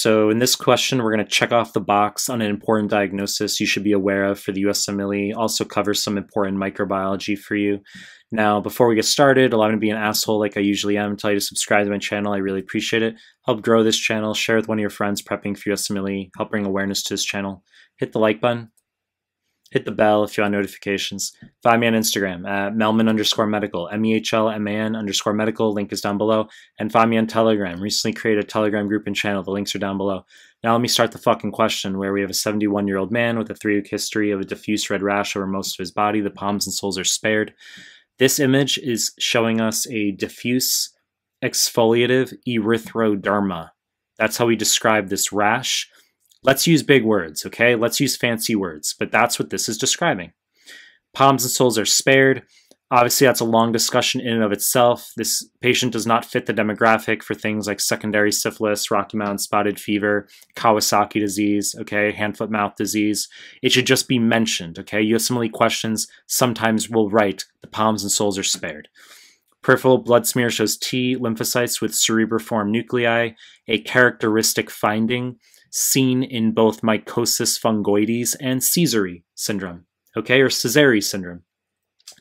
So in this question, we're going to check off the box on an important diagnosis you should be aware of for the USMLE, also cover some important microbiology for you. Now, before we get started, allow me to be an asshole like I usually am, tell you to subscribe to my channel. I really appreciate it. Help grow this channel, share with one of your friends prepping for USMLE, help bring awareness to this channel. Hit the like button, hit the bell if you want notifications. Find me on Instagram at Mehlman underscore medical, M E H L M A N underscore medical. Link is down below. And find me on Telegram. Recently created a Telegram group and channel. The links are down below. Now let me start the fucking question where we have a 71 year old man with a three week history of a diffuse red rash over most of his body. The palms and soles are spared. This image is showing us a diffuse exfoliative erythroderma. That's how we describe this rash. Let's use big words, okay? Let's use fancy words, but that's what this is describing. Palms and soles are spared. Obviously, that's a long discussion in and of itself. This patient does not fit the demographic for things like secondary syphilis, Rocky Mountain spotted fever, Kawasaki disease, okay, hand foot mouth disease. It should just be mentioned, okay? You have USMLE questions sometimes we'll write the palms and soles are spared. Peripheral blood smear shows T lymphocytes with cerebriform nuclei, a characteristic finding seen in both mycosis fungoides and Sézary syndrome, okay, or Sézary syndrome.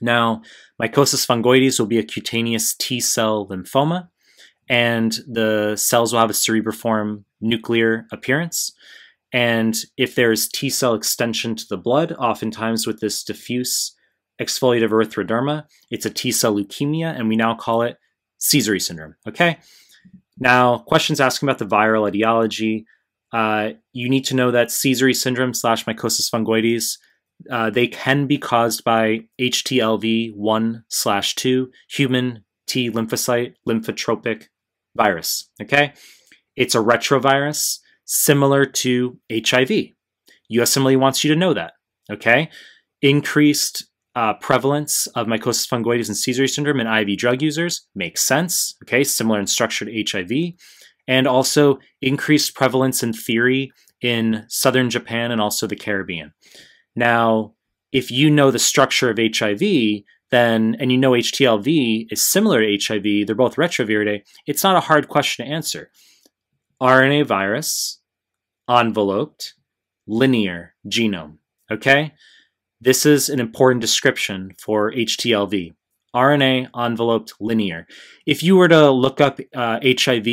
Now, mycosis fungoides will be a cutaneous T cell lymphoma, and the cells will have a cerebriform nuclear appearance. And if there's T cell extension to the blood, oftentimes with this diffuse exfoliative erythroderma, it's a T cell leukemia, and we now call it Sézary syndrome. Okay? Now, questions asking about the viral etiology. Uh, you need to know that Sézary syndrome slash mycosis fungoides, uh, they can be caused by HTLV 1 slash 2, human T lymphocyte lymphotropic virus. Okay? It's a retrovirus similar to HIV. USMLE wants you to know that. Okay? Increased uh, prevalence of mycosis fungoides and Sézary syndrome in IV drug users makes sense. Okay? Similar in structure to HIV and also increased prevalence in theory in southern Japan and also the Caribbean. Now, if you know the structure of HIV, then and you know HTLV is similar to HIV, they're both retroviridae, it's not a hard question to answer. RNA virus, enveloped, linear genome. Okay? This is an important description for HTLV. RNA enveloped linear. If you were to look up uh, HIV,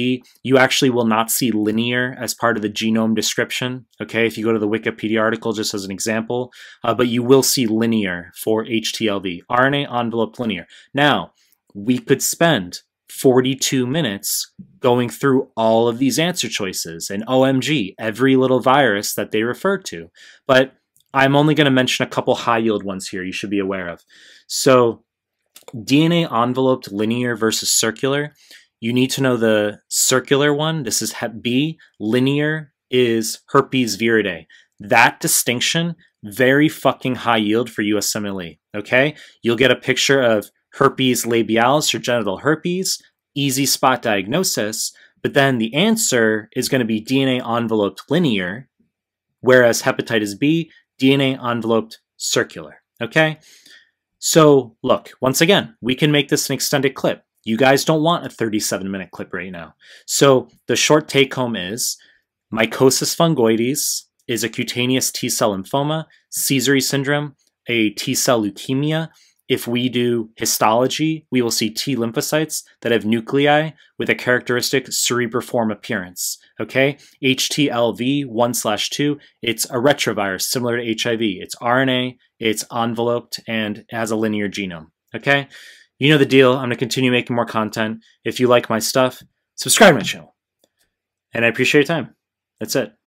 you actually will not see linear as part of the genome description. Okay, if you go to the Wikipedia article, just as an example, uh, but you will see linear for HTLV, RNA enveloped linear. Now, we could spend 42 minutes going through all of these answer choices and OMG, every little virus that they refer to. But I'm only going to mention a couple high yield ones here you should be aware of. So, DNA enveloped linear versus circular, you need to know the circular one. This is Hep B. Linear is herpes viridae. That distinction, very fucking high yield for USMLE. Okay? You'll get a picture of herpes labialis or genital herpes, easy spot diagnosis, but then the answer is going to be DNA enveloped linear, whereas hepatitis B, DNA enveloped circular. Okay? So, look, once again, we can make this an extended clip. You guys don't want a 37 minute clip right now. So, the short take home is mycosis fungoides is a cutaneous T cell lymphoma, Sézary syndrome, a T cell leukemia, if we do histology, we will see T lymphocytes that have nuclei with a characteristic cerebriform appearance. Okay, HTLV 1 slash 2, it's a retrovirus similar to HIV. It's RNA, it's enveloped, and has a linear genome. Okay, you know the deal. I'm going to continue making more content. If you like my stuff, subscribe to my channel. And I appreciate your time. That's it.